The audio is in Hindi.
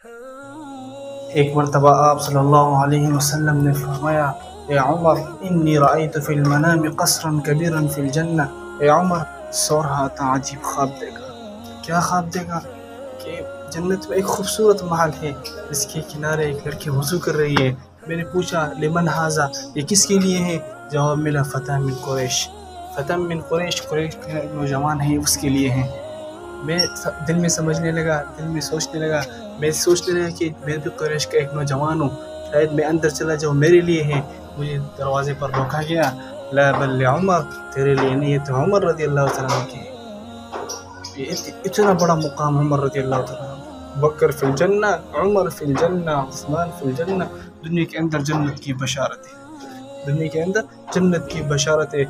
एक मरतबा आप सल्लल्लाहु अलैहि वसल्लम ने फरमाया, ए उमर, इन्नी रअयतु फिल मनाम कसरन कबीरन फिल जन्नह ए उमर सो रहा था अजीब ख्वाब देखा क्या ख्वाब देखा कि जन्नत में एक खूबसूरत महल है, जिसके किनारे एक लड़की वज़ू कर रही है। मैंने पूछा, लिमन हाजा, ये किसके लिए है? जवाब मिला, फतेह मिन कुरैश। फतेह मिन कुरैश कुरैश नौजवान है, उसके लिए है। मैं दिल में समझने लगा, दिल में सोचने लगा। मैं सोचने लगा कि मैं भी कुरैश का एक नौजवान हूँ। शायद मैं अंदर चला जाऊँ, मेरे लिए है। मुझे दरवाजे पर रोका गया। ला बल्ले उमर तेरे लिए नहीं है तो उमर रदी अल्लाह तआला की। इतना बड़ा मुकाम उमर रदी अल्लाह तआला। बकर फिल जन्ना उमर फिल जन्ना उस्मान फिल जन्ना दुनिया के अंदर जन्नत की बशारत है। दुनिया के अंदर जन्नत की बशारत है।